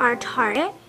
our target.